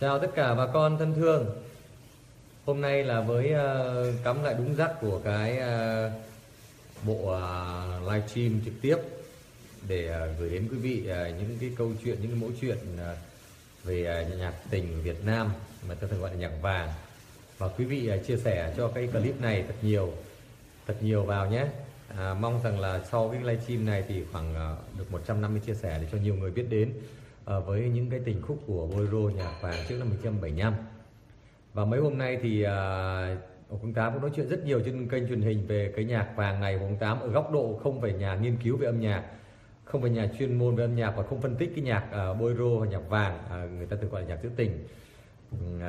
Chào tất cả bà con thân thương. Hôm nay là với uh, cắm lại đúng rắc của cái uh, bộ ờ, uh, livestream trực tiếp để uh, gửi đến quý vị uh, những cái câu chuyện, những cái mẫu chuyện uh, về uh, nhạc tình Việt Nam mà ta thường gọi là nhạc vàng. Và quý vị uh, chia sẻ cho cái clip này thật nhiều thật nhiều vào nhé. À, mong rằng là sau cái livestream này thì khoảng uh, được 150 chia sẻ để cho nhiều người biết đến uh, với những cái tình khúc của Bolero nhạc vàng trước năm 1975 và mấy hôm nay thì uh, ông Tám cũng nói chuyện rất nhiều trên kênh truyền hình về cái nhạc vàng này của ông Tám ở góc độ không phải nhà nghiên cứu về âm nhạc không phải nhà chuyên môn về âm nhạc và không phân tích cái nhạc à, uh, bolero và nhạc vàng uh, người ta thường gọi là nhạc trữ tình. Uh,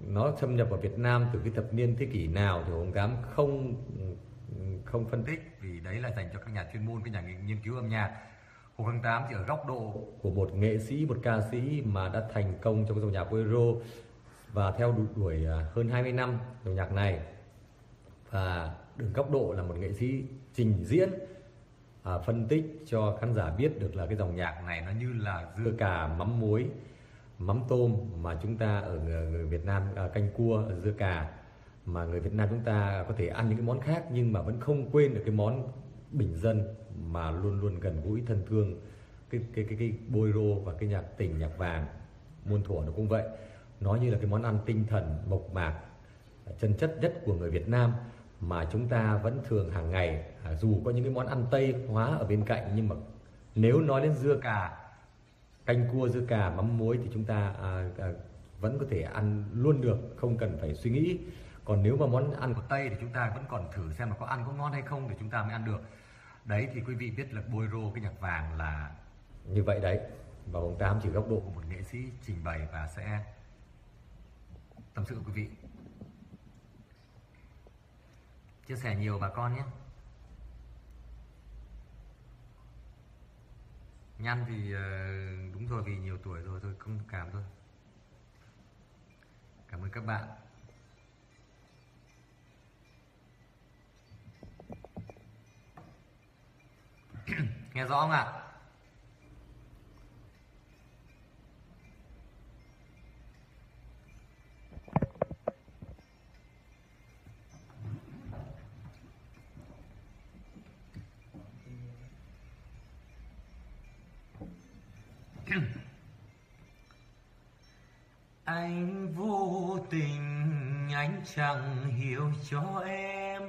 nó xâm nhập vào Việt Nam từ cái thập niên thế kỷ nào thì ông Tám không không phân tích vì đấy là dành cho các nhà chuyên môn các nhà nghiên cứu âm nhạc. Hồ Khang Tám chỉ ở góc độ của một nghệ sĩ, một ca sĩ mà đã thành công trong dòng nhạc bolero và theo đuổi à, hơn 20 năm dòng nhạc này. Và được góc độ là một nghệ sĩ trình diễn à, phân tích cho khán giả biết được là cái dòng nhạc này nó như là dưa cà mắm muối mắm tôm mà chúng ta ở người Việt Nam à, canh cua dưa cà mà người Việt Nam chúng ta có thể ăn những cái món khác nhưng mà vẫn không quên được cái món bình dân mà luôn luôn gần gũi thân thương. Cái cái cái cái bolero và cái nhạc tình nhạc vàng muôn thuở nó cũng vậy. Nó như là cái món ăn tinh thần mộc mạc chân chất nhất của người Việt Nam mà chúng ta vẫn thường hàng ngày à, dù có những cái món ăn tây hóa ở bên cạnh nhưng mà nếu nói đến dưa cà canh cua dưa cà mắm muối thì chúng ta à, à, vẫn có thể ăn luôn được không cần phải suy nghĩ. Còn nếu mà món ăn của tây thì chúng ta vẫn còn thử xem là có ăn có ngon hay không thì chúng ta mới ăn được đấy, thì quý vị biết là bolero cái nhạc vàng là như vậy đấy, và ông tám chỉ góc độ của một nghệ sĩ trình bày và sẽ tâm sự với quý vị. Chia sẻ nhiều bà con nhé. Nhăn thì ờ, đúng rồi vì nhiều tuổi rồi, thôi không cảm thôi. Cảm ơn các bạn. Nghe rõ không ạ? Anh vô tình anh chẳng hiểu cho em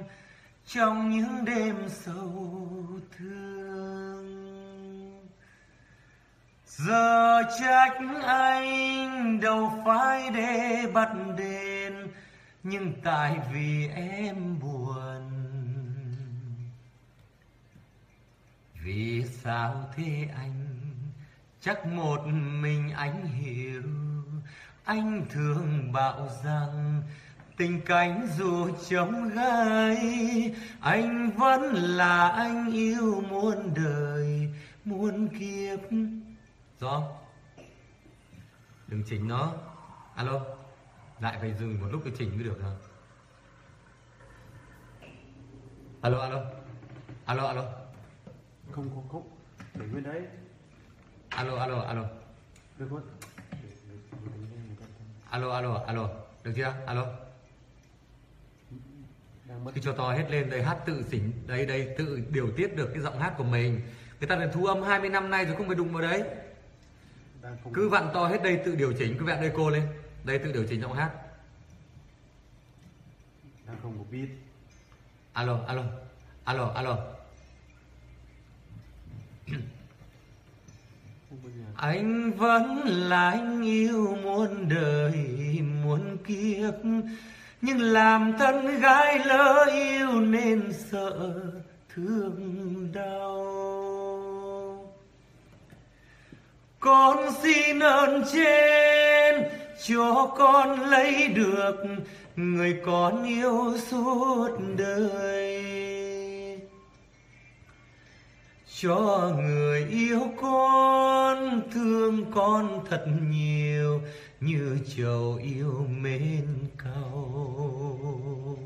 trong những đêm sâu thương. Giờ trách anh đâu phải để bắt đền, nhưng tại vì em buồn. Vì sao thế anh? Chắc một mình anh hiểu. Anh thường bảo rằng tình cảnh dù trông gai anh vẫn là anh yêu muôn đời muôn kiếp. Rõ đừng chỉnh nó. Alo lại phải dừng một lúc tôi chỉnh mới được hả? Alo alo. Alo alo. Không không không. Để nguyên đấy. Alo alo alo. Được luôn alo alo alo. Được chưa? Alo cứ cho to hết lên đây hát tự chỉnh đây đây tự điều tiết được cái giọng hát của mình. Người ta đã thu âm 20 năm nay rồi không phải đụng vào đấy. Cứ vặn to hết đây tự điều chỉnh cứ vặn đây cô lên. Đây tự điều chỉnh giọng hát. Đang không có beat alo alo alo alo. Anh vẫn là anh yêu muôn đời muôn kiếp nhưng làm thân gái lỡ yêu nên sợ thương đau. Con xin ơn trên, cho con lấy được người con yêu suốt đời. Cho người yêu con thương con thật nhiều như chiều yêu mến cầu.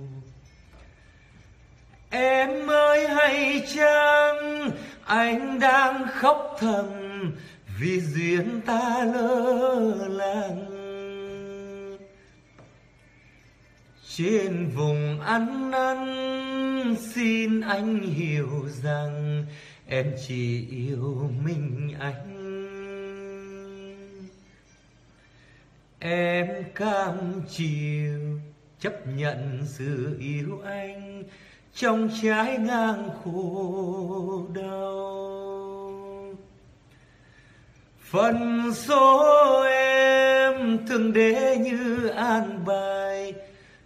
Em ơi hay chăng anh đang khóc thầm vì duyên ta lơ làng? Trên vùng ăn năn, xin anh hiểu rằng em chỉ yêu mình anh. Em cam chịu chấp nhận sự yêu anh trong trái ngang khổ đau. Phần số em thường để như an bài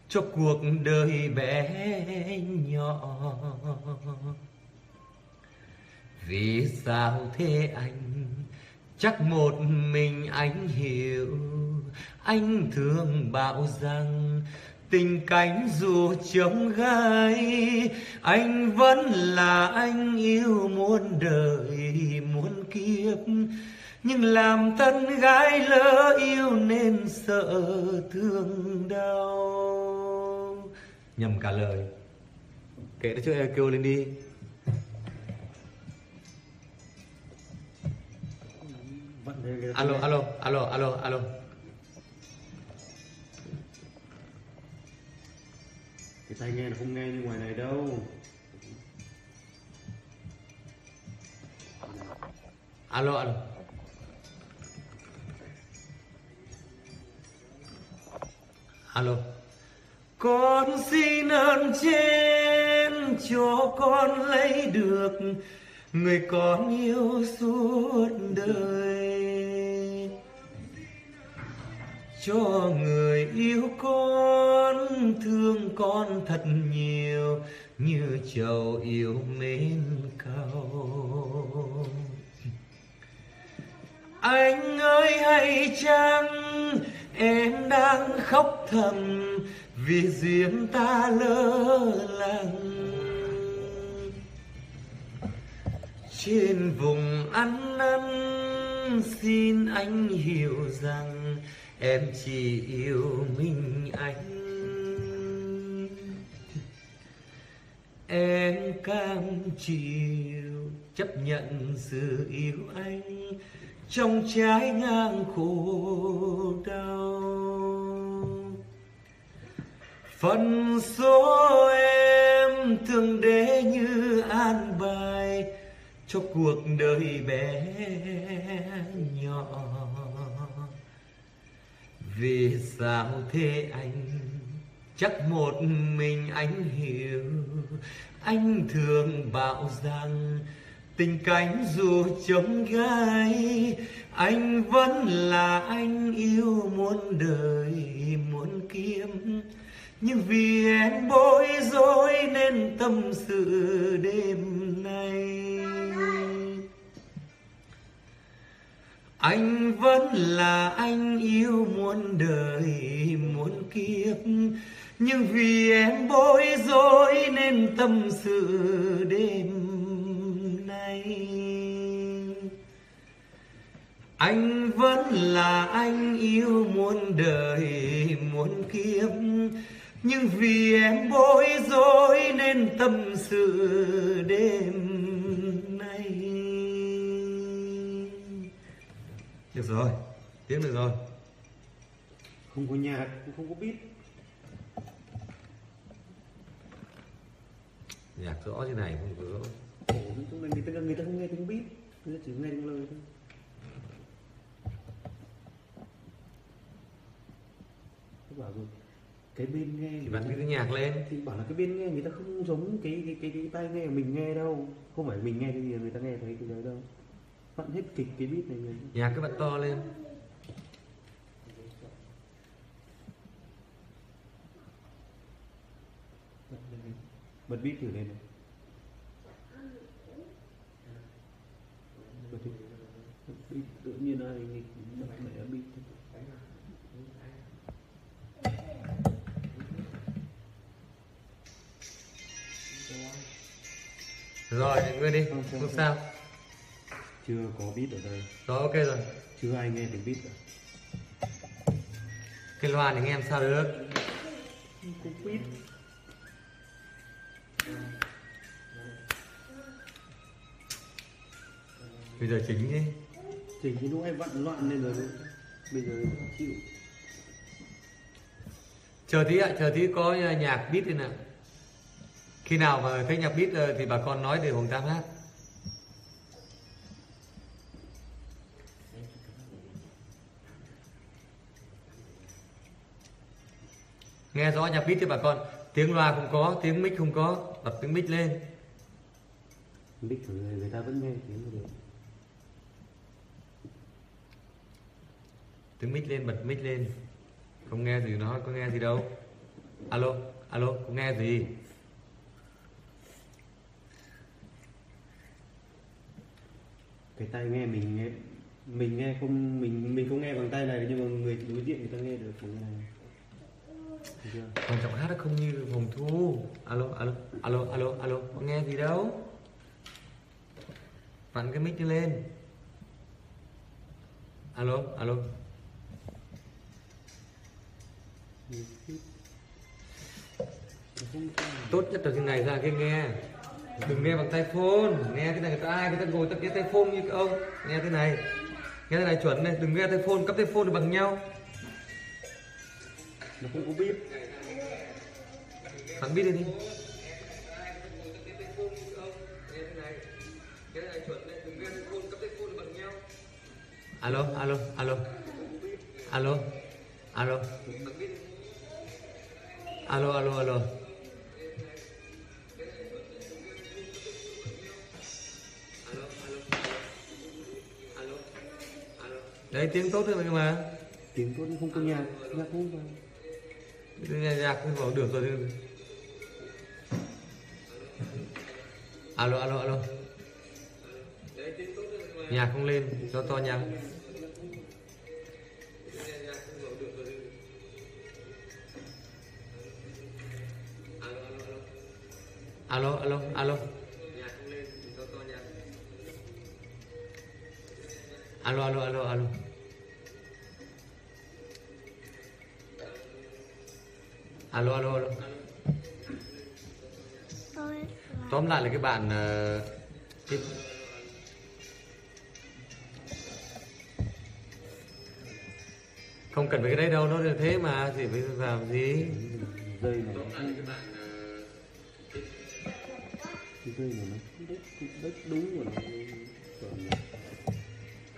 cho cuộc đời bé nhỏ. Vì sao thế anh? Chắc một mình anh hiểu anh thường bảo rằng tình cảnh dù trông gai anh vẫn là anh yêu muôn đời muôn kiếp. Nhưng làm thân gái lỡ yêu nên sợ thương đau. Nhầm cả lời. Kệ đó chứ kêu lên đi. Alo alo alo alo alo Cái tai nghe nó không nghe như ngoài này đâu. Alo alo. Alo. Con xin ơn trên cho con lấy được người con yêu suốt đời. Cho người yêu con thương con thật nhiều như chầu yêu mến cao anh ơi hay chăng em đang khóc thầm vì duyên ta lỡ làng trên vùng ăn năn xin anh hiểu rằng em chỉ yêu mình anh. Em cam chịu chấp nhận sự yêu anh trong trái ngang khổ đau. Phần số em thường để như an bài cho cuộc đời bé nhỏ vì sao thế anh? Chắc một mình anh hiểu. Anh thường bảo rằng tình cảnh dù chống gai, anh vẫn là anh yêu muôn đời, muôn kiếp. Nhưng vì em bối rối nên tâm sự đêm anh vẫn là anh yêu muôn đời, muôn kiếp. Nhưng vì em bối rối nên tâm sự đêm nay. Anh vẫn là anh yêu muôn đời, muôn kiếp. Nhưng vì em bối rối nên tâm sự đêm được rồi tiếng được rồi. Không có nhạc, cũng không có beat. Nhạc rõ như này không có Ủa, chúng mình người ta, người ta không nghe tiếng beat Người ta chỉ nghe tiếng lời thôi. Tôi bảo rồi cái bên nghe thì bạn cái nhạc lên. Thì bảo là cái bên nghe người ta không giống cái cái cái, cái tai nghe mình nghe đâu. Không phải mình nghe cái gì người ta nghe thấy cái đấy đâu vặn hết kịch cái beat này người nhạc cái bạn to lên. Bật beat thử lên. Này bật đi. Beat tự nhiên ai nghịch bật mẹ beat rồi ngươi đi không. sao chưa có beat ở đây. Rồi ok rồi. Chưa ai nghe tiếng beat cả. Cái loa này nghe em sao được? Không có beat bây giờ chính đi. Chỉnh cái lúc hay vặn loạn lên rồi bây giờ chịu. Chờ tí ạ chờ tí có nhạc beat đây nè khi nào mà thấy nhạc beat thì bà con nói để hồng tam hát nghe rõ nhạc beat thì bà con tiếng loa không có tiếng mic không có bật tiếng mic lên. Biết người người ta vẫn nghe tiếng được. Tiếng mic lên bật mic lên. Không nghe gì nói có nghe gì đâu. Alo alo không nghe gì? Cái tai nghe mình nghe mình nghe không mình mình không nghe bằng tay này nhưng mà người đối diện người ta nghe được bằng này còn giọng trọng hát nó không như hồng thu. Alo alo alo alo alo. Có nghe gì đâu. Vặn cái mic đi lên. Alo alo. Tốt nhất là cái này ra cái nghe. Đừng nghe bằng tay phone. Nghe cái này người ta ai, người ta ngồi ta nghe tay phone như ông. Nghe cái này. Nghe cái này chuẩn này. Đừng nghe tay phone cấp tay phone bằng nhau nó không có biết Thằng biết đi đi. Alo alo alo. Alo alo. Alo alo alo. Đấy tiếng tốt thôi mà. Tiếng tốt không có nhạc. Nhạc không vào nhà nhạc không vào được rồi alo alo alo. Nhạc không lên, cho to nhạc alo alo alo. Alo alo alo alo. Alo alo alo. Tóm lại là cái bạn ờ, cái không cần phải cái đấy đâu nó là thế mà thì phải vào gì? Dây này. Cái dây này nó đất đất đúng rồi.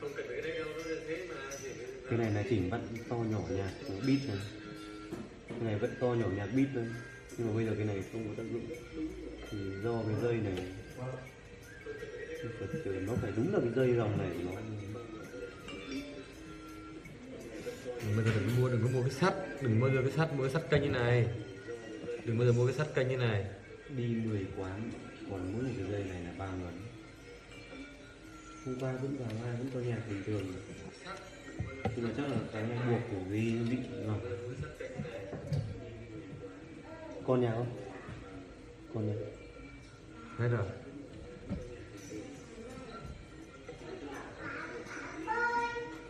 Nó cái đấy đâu nó là thế mà thì phải cái này là chỉnh vẫn to nhỏ nhạc beat này cái này vẫn to nhỏ nhạc beat thôi. Nhưng mà bây giờ cái này không có tác dụng. Thì do cái dây này thật sự nó phải đúng là cái dây dòng này nó. Bây giờ đừng có mua đừng có mua cái sắt. Đừng bao giờ cái sắt mua cái sắt kênh như này. Đừng bao giờ mua cái sắt kênh như này. Đi 10 quán còn mỗi một cái dây này là ba ngấn không ba vẫn vào hai vẫn có nhạc bình thường. Nhưng mà chắc là cái buộc của cái vị ngọc con nhà không? Con nhà. Hết rồi.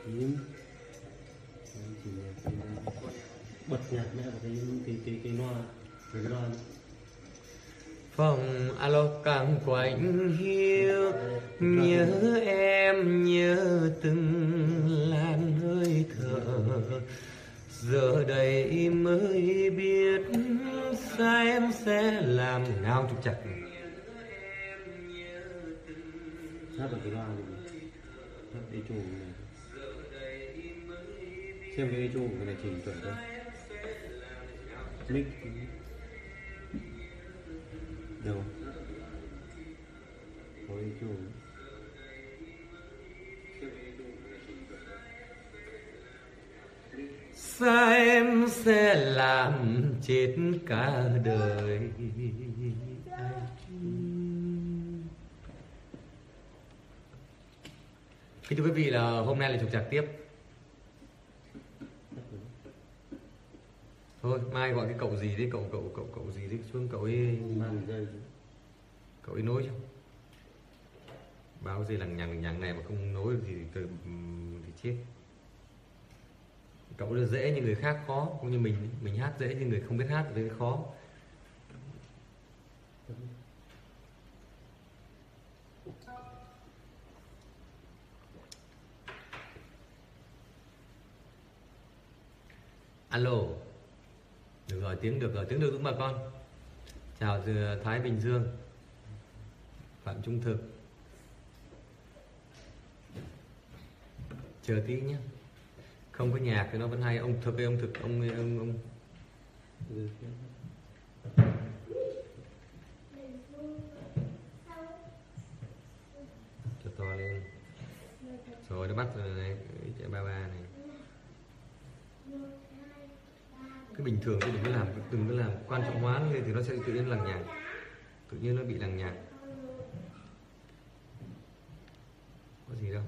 Chỉ cái bật nhạc mẹ vào cái cái cái cái loa cái loa. Phòng alo càng quạnh hiu nhớ em nhớ từng làn hơi thở. Giờ đây mới biết sao em sẽ làm nào? Trục chặt hát cái loa này hát này. Xem cái chu cái này chỉnh chuẩn không? Mic. Đâu? Có chu sao em sẽ làm chết cả đời? Kính thưa quý vị là hôm nay là trục trặc tiếp. Thôi mai gọi cái cậu gì đấy cậu cậu cậu cậu gì đấy xuống cậu ấy mang dây. cậu ấy nối cho. Báo gì lằng nhằng lằng nhằng này mà không nối thì thì, thì chết cậu là dễ nhưng người khác khó, cũng như mình mình hát dễ nhưng người không biết hát thì khó. Alo. Được rồi, tiếng được rồi, tiếng được đúng bà con. Chào từ Thái Bình Dương. Phạm Trung Thực. Chờ tí nhé không có nhạc thì nó vẫn hay. Ông thực ông thực ông ông, ông. Cho to lên. Rồi nó bắt rồi này. Chạy ba ba này. Cái bình thường thì đừng có làm đừng có làm quan trọng hóa lên thì nó sẽ tự nhiên lằng nhằng. Tự nhiên nó bị lằng nhằng. Có gì đâu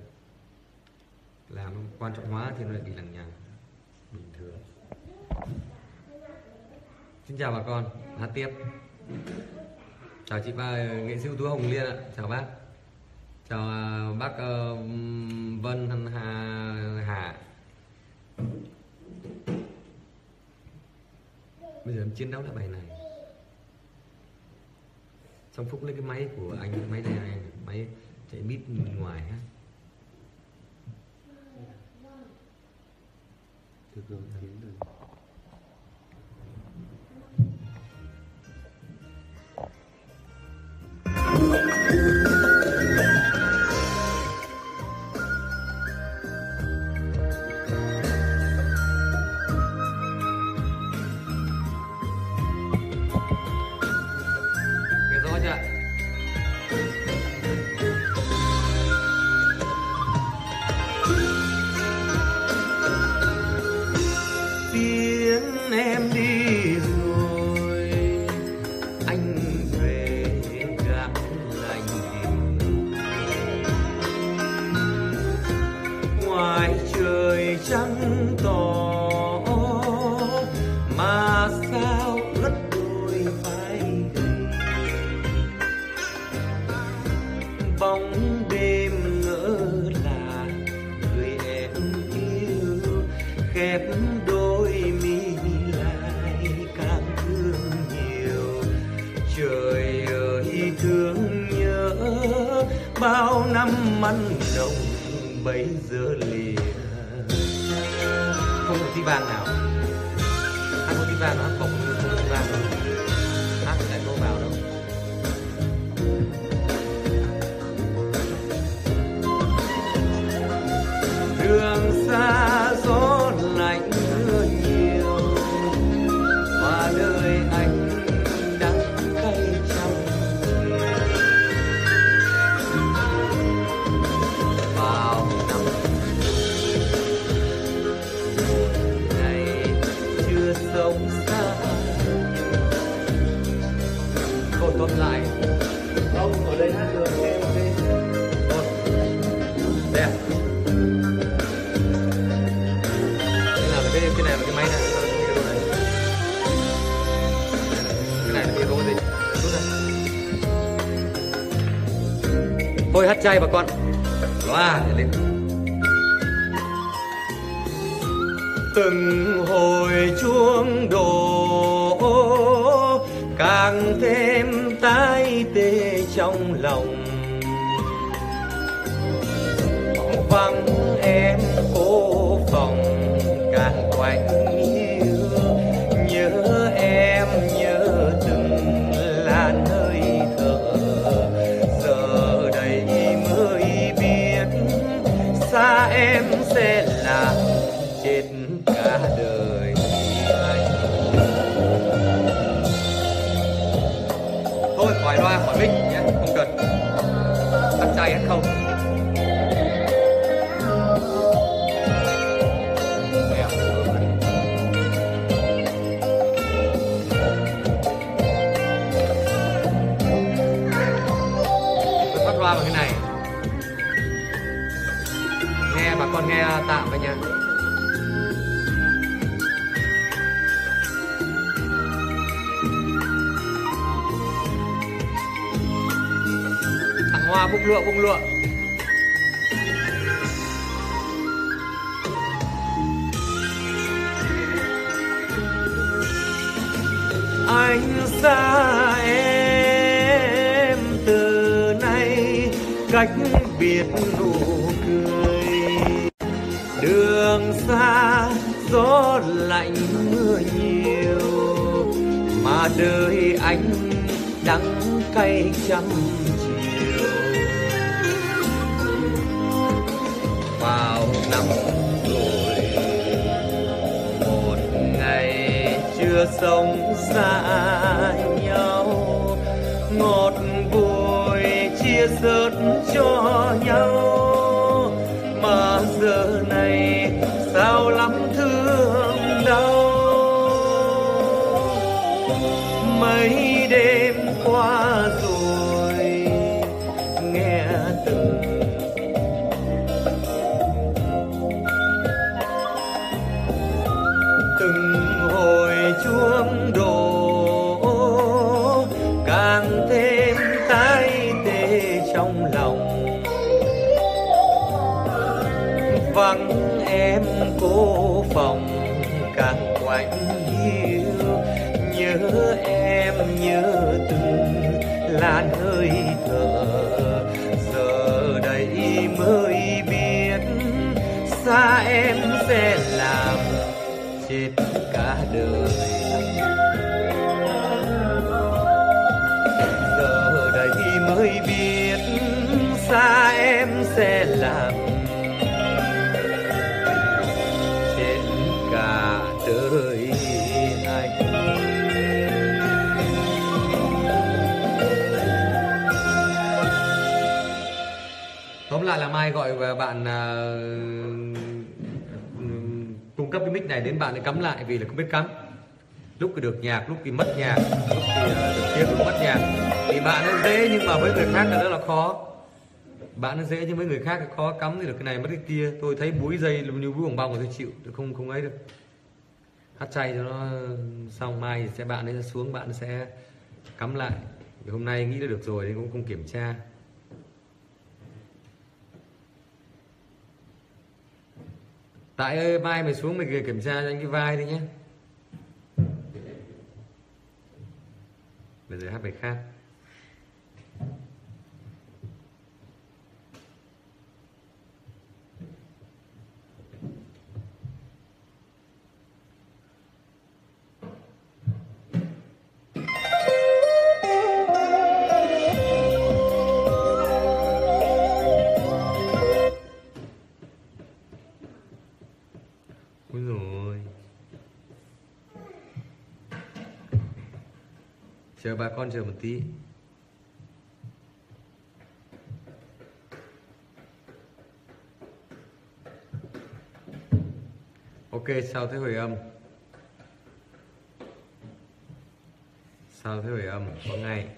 làm nó quan trọng hóa thì nó lại bị lằng nhằng. Bình thường. Xin chào bà con. Hát tiếp. Chào chị ba nghệ sĩ ưu tú hồng liên ạ. Chào bác. Chào à, bác uh, Vân Hà Hà. Bây giờ em chiến đấu lại bài này. Xong phúc lấy cái máy của anh cái máy này này, máy chạy bít ngoài ha. Được rồi tiếng đẹp trai bà con. Loa để lên. Từng hồi chuông đổ con nghe à, tạm vậy nha thằng hoa bung lụa bung lụa. Anh xa em từ nay cách biệt nụ đời anh đắng cay trăm chiều. Vào năm rồi, một ngày chưa sống xa nhau. Ngọt bùi chia sớt cho nhau. Nhớ em như từng làn hơi thở giờ đây mới biết xa em sẽ làm chết cả đời. Giờ đây mới biết xa em sẽ làm ai lại gọi bạn uh, cung cấp cái mic này đến bạn để cắm lại vì là không biết cắm. Lúc thì được nhạc lúc thì mất nhạc lúc thì uh, à, được tiếng lúc mất nhạc. Thì bạn nó dễ nhưng mà với người khác là rất là khó. Bạn nó dễ nhưng với người khác thì khó cắm thì được cái này mất cái kia. Tôi thấy búi dây như búi bồng bong mà tôi chịu tôi không không ấy được. Hát chay cho nó xong mai thì sẽ bạn ấy xuống bạn sẽ cắm lại. Thì hôm nay nghĩ là được rồi nên cũng không kiểm tra. Tại ơi vai mày xuống mày kiểm tra cho anh cái vai đi nhé. Bây giờ hát bài khác. Chờ bà con chờ một tí. Ok sao thế hồi âm. Sao thế hồi âm, có ngay.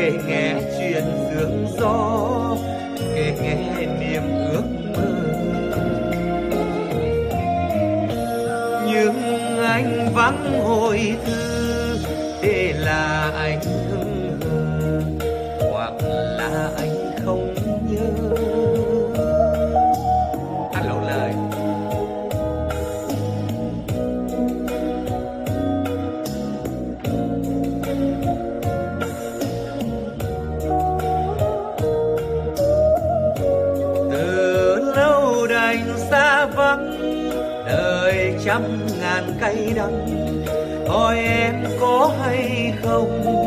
Kể nghe chuyện sương gió, kể nghe niềm ước mơ. Nhưng anh vắng hồi thương hỏi em có hay không?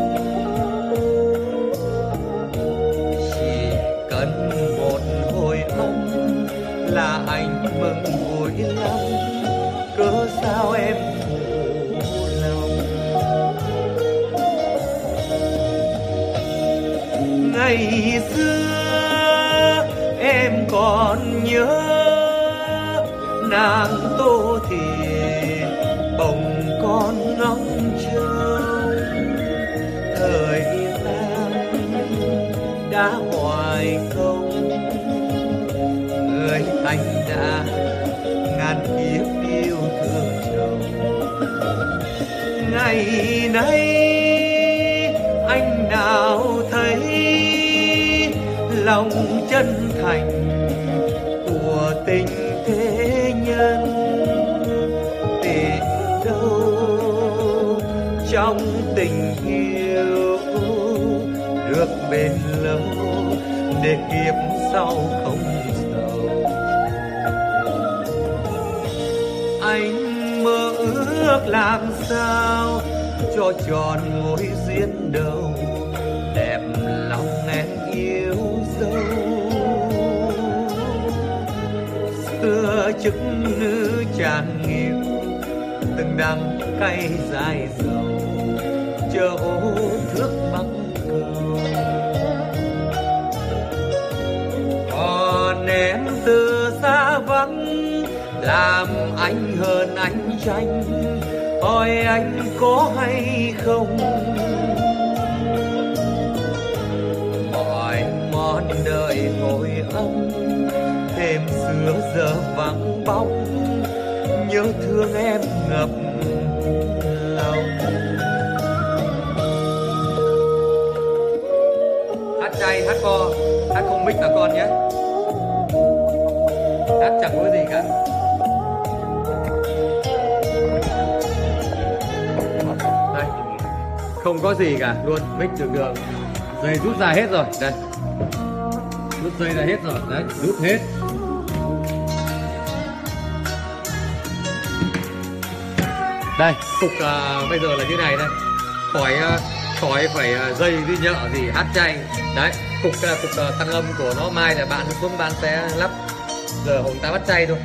Ngày nay anh nào thấy lòng chân thành của tình thế nhân tìm đâu trong tình yêu được bền lâu để kiếp sau không sầu anh mơ ước làm sao cho tròn mối duyên đầu, đẹp lòng em yêu dấu xưa chức nữ tràn nghiệp từng đắng cay dài dầu, chờ ô thước băng cầu. Còn em từ xa vắng, làm anh hơn anh tranh hỏi anh có hay không? Mọi món đời hồi âm thêm xưa giờ vắng bóng. Nhớ thương em ngập lòng. Hát chay, hát co, hát không mix cả con nhé. Hát chẳng có gì cả. Không có gì cả luôn mic được đường. Dây rút ra hết rồi đây. Rút dây ra hết rồi đấy rút hết. Đây cục à, bây giờ là như này đây. Khỏi à, khỏi phải à, dây đi nhợ gì hát chay. Đấy cục là cục à, tăng âm của nó mai là bạn xuống bạn sẽ lắp. Giờ hồng ta bắt chay thôi.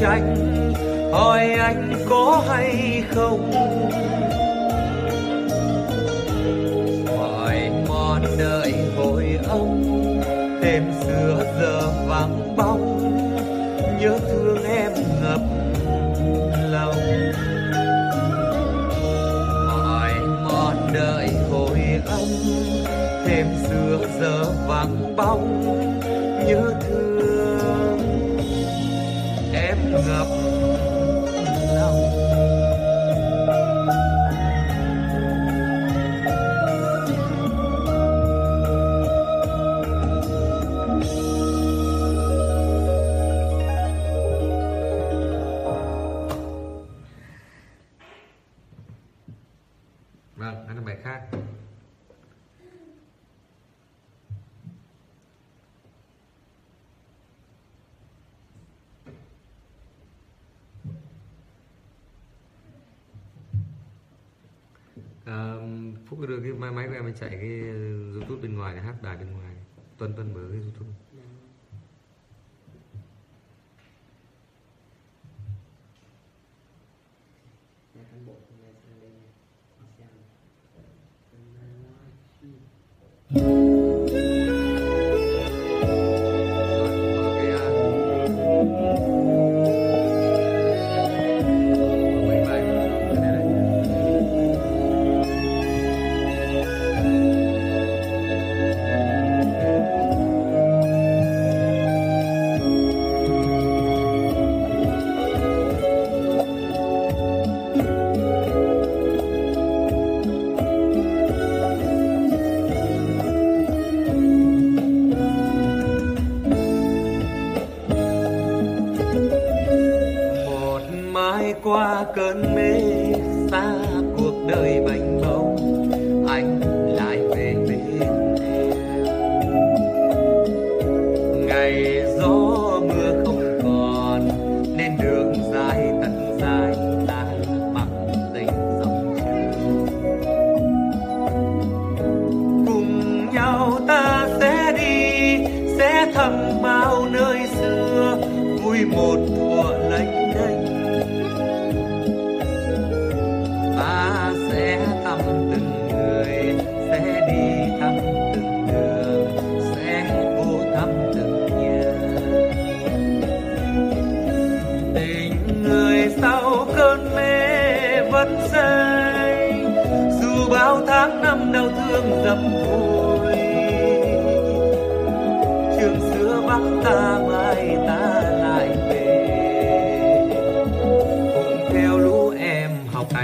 Tranh hỏi anh có hay không? Mỏi mòn đợi hồi âm thêm xưa giờ vắng bóng, nhớ thương em ngập lòng. Hỏi mòn đợi hồi âm thêm xưa giờ vắng bóng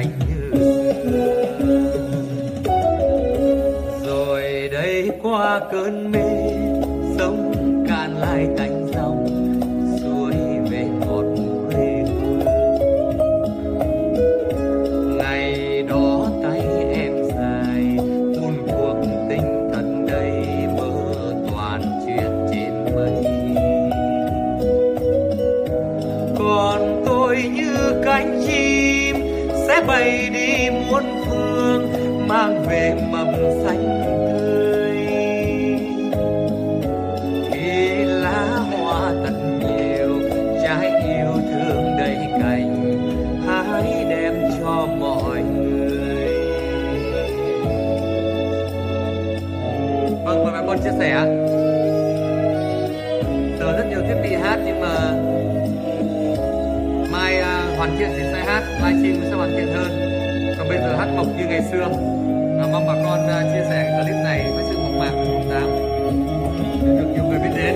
học rồi đây qua cơn mê sông cạn lại thành hoàn thiện thì sẽ hát livestream sẽ hoàn thiện hơn. Còn bây giờ hát mộc như ngày xưa. Và mong bà con à, chia sẻ clip này với sự mộc mạc của tám để được nhiều người biết đến.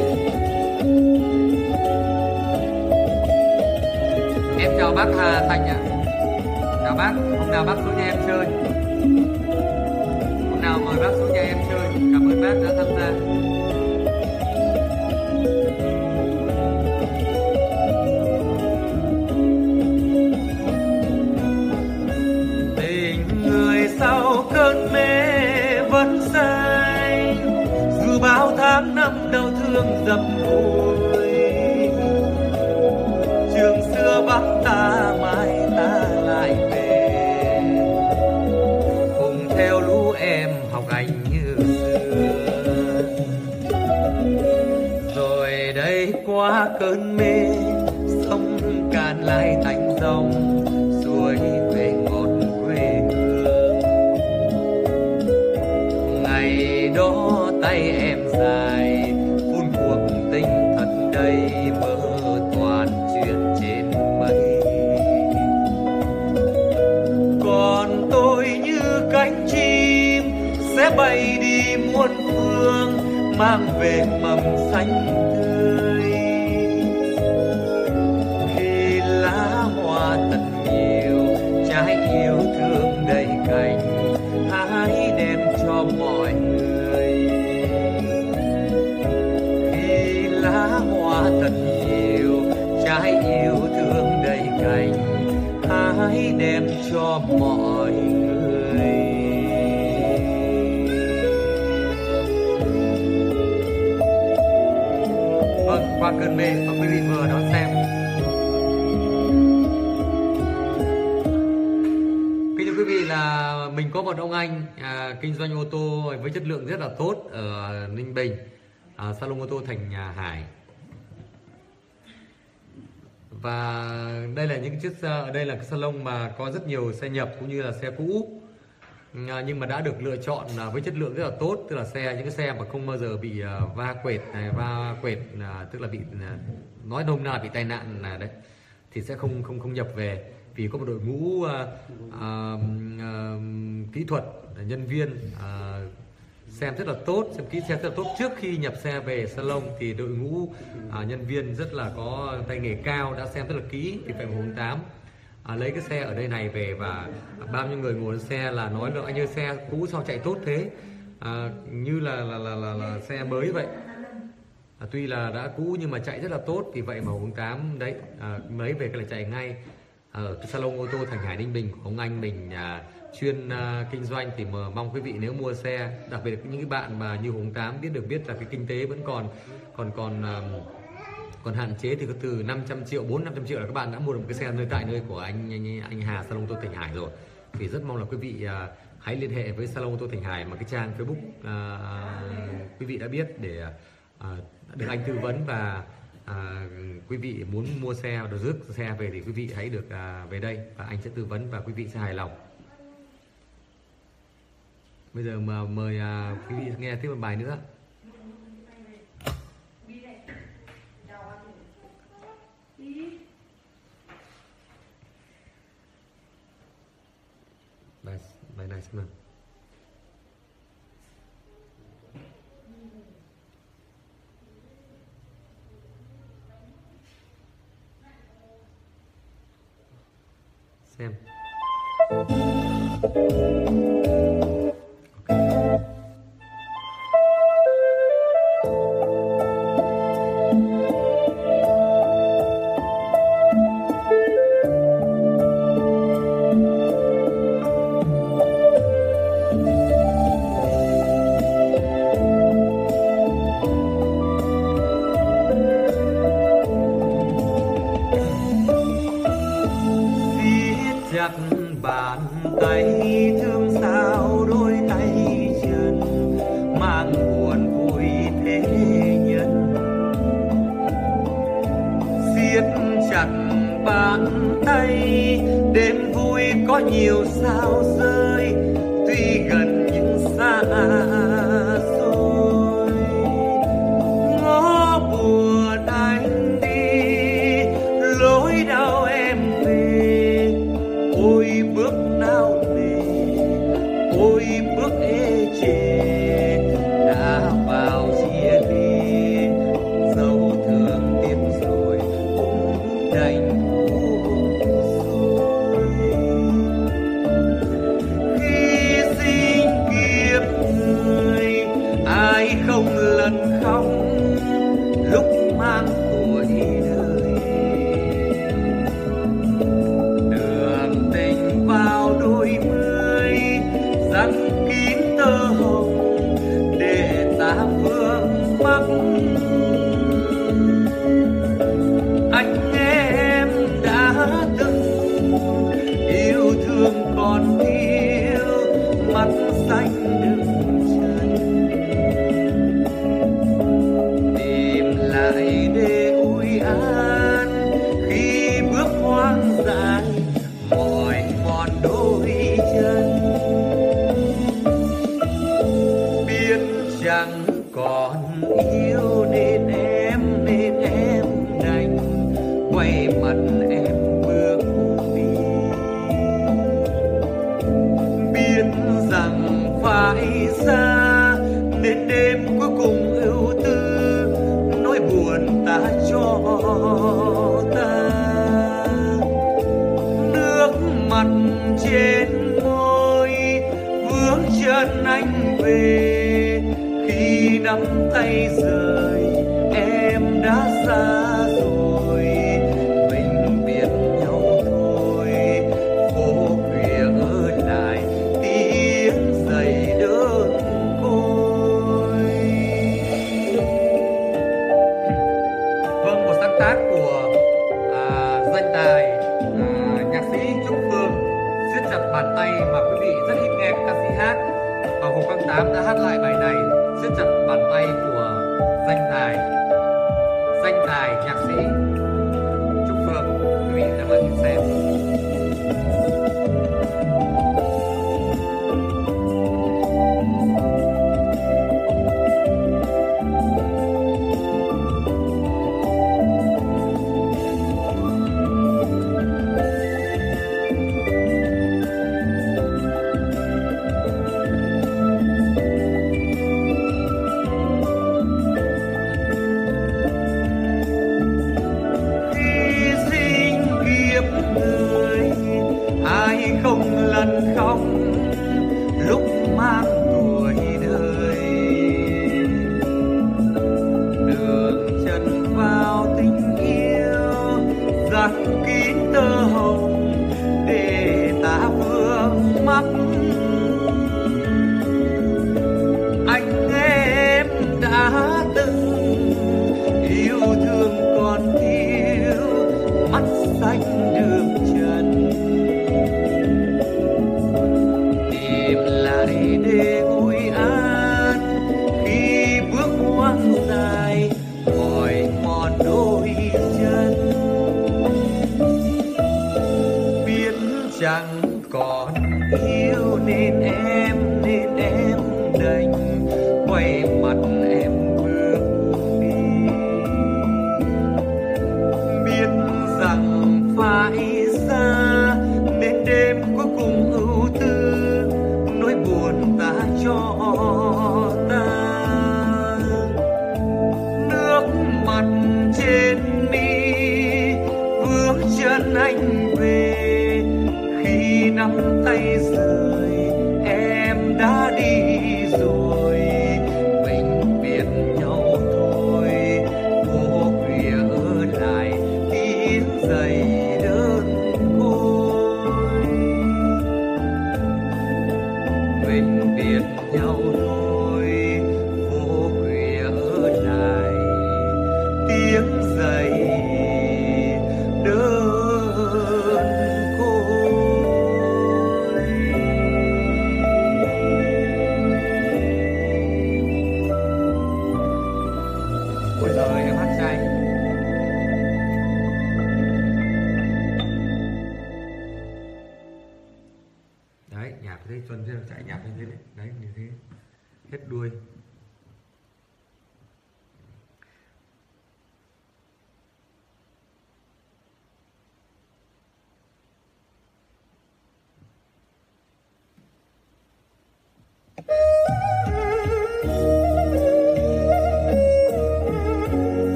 Em chào bác Hà Thành ạ. Chào bác. Hôm nào bác xuống nhà em chơi. Hôm nào mời bác xuống nhà em chơi. Cảm ơn bác đã tham gia. Đau thương dập vùi trường xưa vắng ta, mai ta lại về. Cùng theo lũ em học hành như xưa. Rồi đây qua cơn mê về mầm xanh tươi. Khi lá hoa tận nhiều, trái yêu thương đầy cành hãy đem cho mọi người. Khi lá hoa tận nhiều, trái yêu thương đầy cành hãy đem cho mọi qua cơn mê và quý vị vừa đón xem. Kính thưa quý vị là mình có một ông anh à, kinh doanh ô tô với chất lượng rất là tốt ở Ninh Bình à, salon ô tô Thành Nhà Hải. Và đây là những chiếc ở đây là cái salon mà có rất nhiều xe nhập cũng như là xe cũ. Ờ, nhưng mà đã được lựa chọn ờ, với chất lượng rất là tốt tức là xe những cái xe mà không bao giờ bị ờ, va quệt này va quệt tức là bị nói nôm na bị tai nạn là đấy thì sẽ không không không nhập về. Vì có một đội ngũ uh, uh, kỹ thuật nhân viên uh, xem rất là tốt xem kỹ xe rất là tốt. Trước khi nhập xe về salon thì đội ngũ uh, nhân viên rất là có tay nghề cao đã xem rất là kỹ thì phải hôm tám à, lấy cái xe ở đây này về và bao nhiêu người ngồi lên xe là nói là anh ơi xe cũ sao chạy tốt thế. À, như là là, là là là xe mới vậy. À, tuy là đã cũ nhưng mà chạy rất là tốt vì vậy mà hùng tám đấy à, mấy về cái là chạy ngay. Ở cái salon ô tô Thành Hải Ninh Bình của ông anh mình à, chuyên à, kinh doanh thì mà mong quý vị nếu mua xe đặc biệt là những cái bạn mà như Hùng Tám biết được biết là cái kinh tế vẫn còn còn còn à, còn hạn chế thì có từ 500 triệu 4 500 triệu là các bạn đã mua được một cái xe nơi tại nơi của anh anh, anh Hà salon ô tô Thành Hải rồi. Thì rất mong là quý vị à, hãy liên hệ với salon ô tô Thành Hải mà cái trang Facebook à, quý vị đã biết để à, được anh tư vấn và à, quý vị muốn mua xe được rước xe về thì quý vị hãy được à, về đây và anh sẽ tư vấn và quý vị sẽ hài lòng. Bây giờ mà mời à, quý vị nghe tiếp một bài nữa. Bài bài này xem danh tài nhạc sĩ.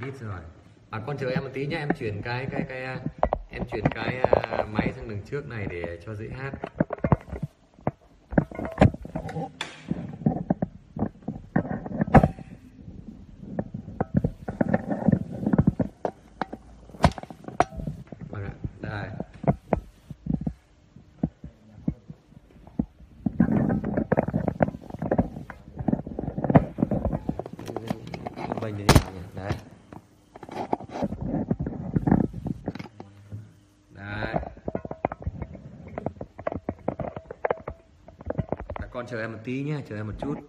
Biết rồi. Bà con chờ em một tí nhá, em chuyển cái cái cái, em chuyển cái à, máy sang đằng trước này để cho dễ hát vâng ạ đây Bình như thế nào nhỉ? đấy đấy Các con chờ em một tí nhé chờ em một chút.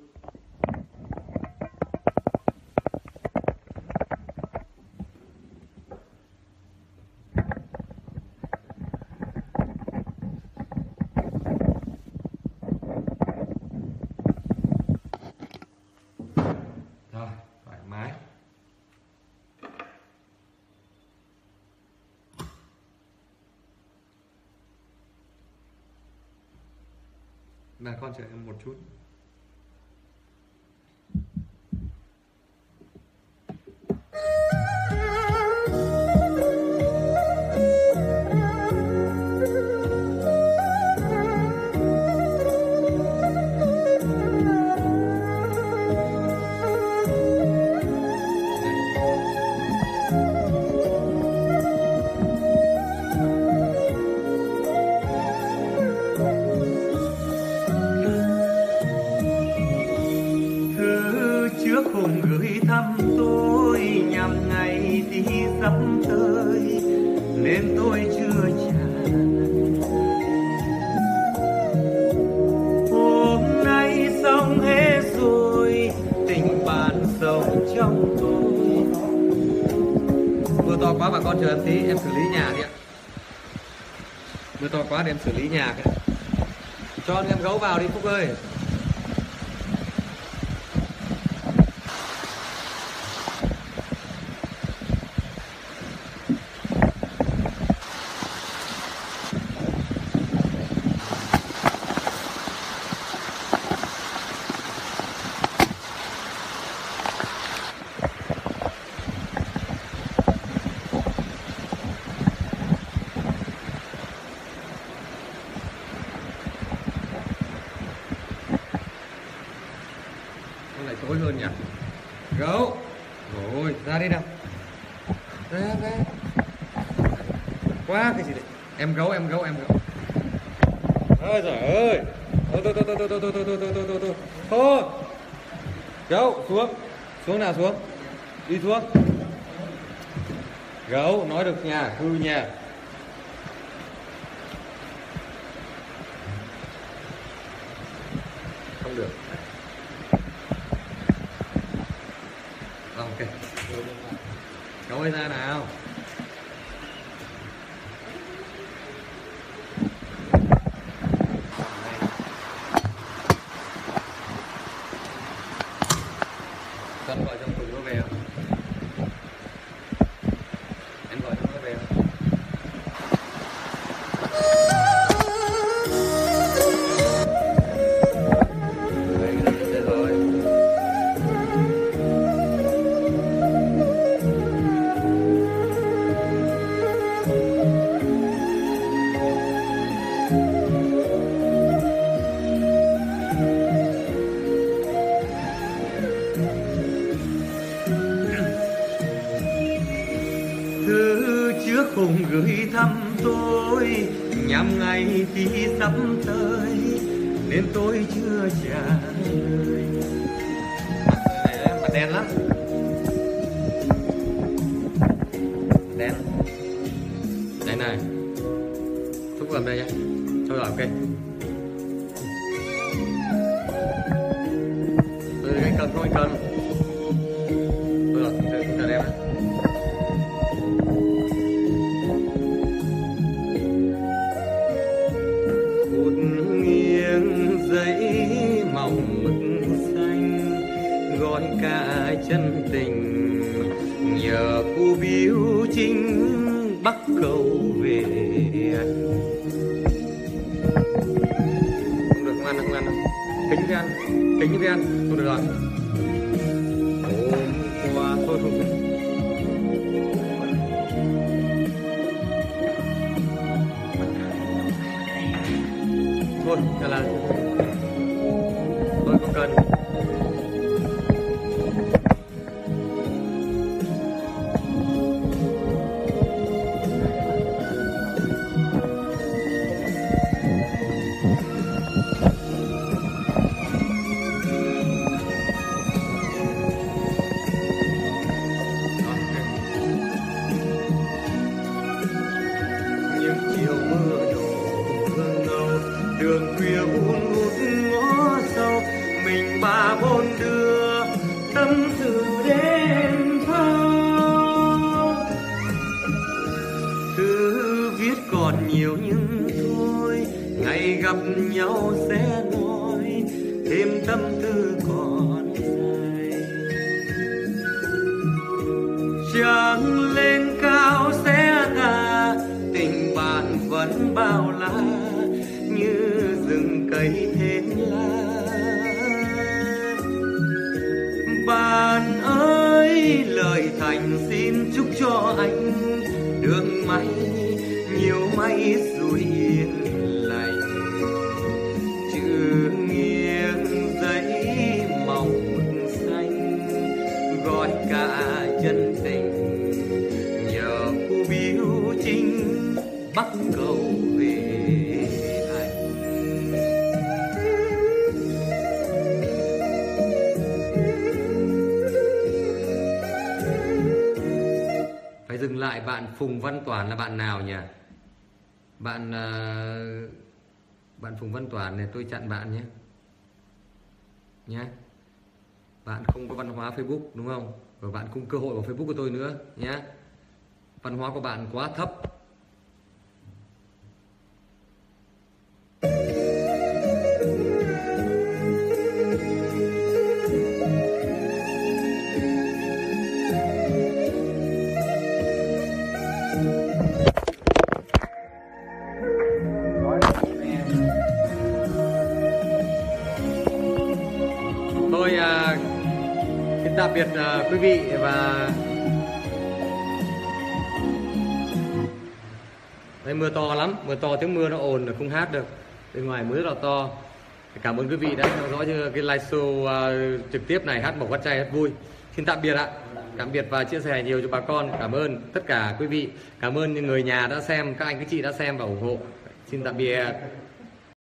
Chút nào đi Phúc ơi gấu em gấu em gấu ơi trời ơi Thôi thôi thôi thôi thôi thôi thôi thôi thôi thôi thôi thôi Thôi Gấu xuống Xuống nào xuống Đi xuống Gấu nói được nha Hư nha Không được ok Gấu ơi ra nào gói cả chân tình. Nhờ cô biếu chính bắc cầu về. Không được, không ăn không ăn. Kính với ăn, kính với ăn. Không được rồi. Hôm qua thôi thôi thôi. thôi là xin chúc cho anh đường may, nhiều may rồi yên lành. Chữ nghiêng giấy màu mực xanh gói cả chân tình, nhờ cô biêu trinh bắc cầu. Dừng lại bạn Phùng Văn Toàn là bạn nào nhỉ? Bạn ờ, bạn Phùng Văn Toàn này tôi chặn bạn nhé. Nhé. Bạn không có văn hóa Facebook, đúng không? Và bạn không cơ hội vào Facebook của tôi nữa, nhé. Văn hóa của bạn quá thấp. Mưa to lắm. Mưa to tiếng mưa nó ồn không hát được. Bên ngoài mưa rất là to. Cảm ơn quý vị đã theo dõi cái live show à, trực tiếp này, hát mộc hát chay, hát vui. Xin tạm biệt ạ. Tạm biệt và chia sẻ nhiều cho bà con. Cảm ơn tất cả quý vị. Cảm ơn những người nhà đã xem, các anh, các chị đã xem và ủng hộ. Xin tạm biệt.